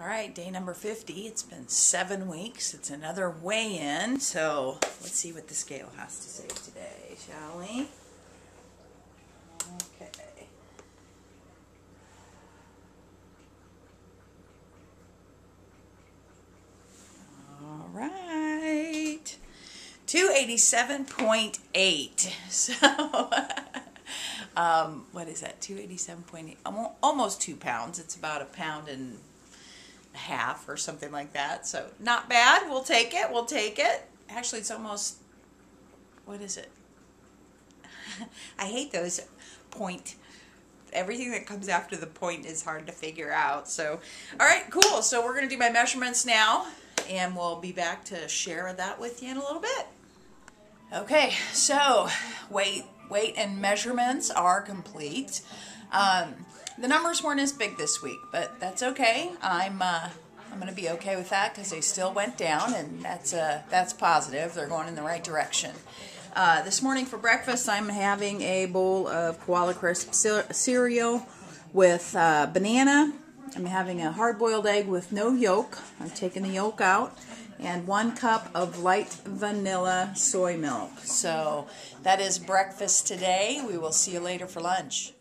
All right, day number 50. It's been seven weeks. It's another weigh in. So let's see what the scale has to say today, shall we? Okay. All right. 287.8. So, um, what is that? 287.8. Almost two pounds. It's about a pound and half or something like that. So not bad. We'll take it. We'll take it. Actually, it's almost, what is it? I hate those point. Everything that comes after the point is hard to figure out. So, all right, cool. So we're going to do my measurements now, and we'll be back to share that with you in a little bit. Okay, so weight, weight and measurements are complete. Um, the numbers weren't as big this week, but that's okay. I'm uh, I'm going to be okay with that because they still went down, and that's uh, that's positive. They're going in the right direction. Uh, this morning for breakfast, I'm having a bowl of Koala Crisp cereal with uh, banana. I'm having a hard-boiled egg with no yolk. I'm taking the yolk out. And one cup of light vanilla soy milk. So that is breakfast today. We will see you later for lunch.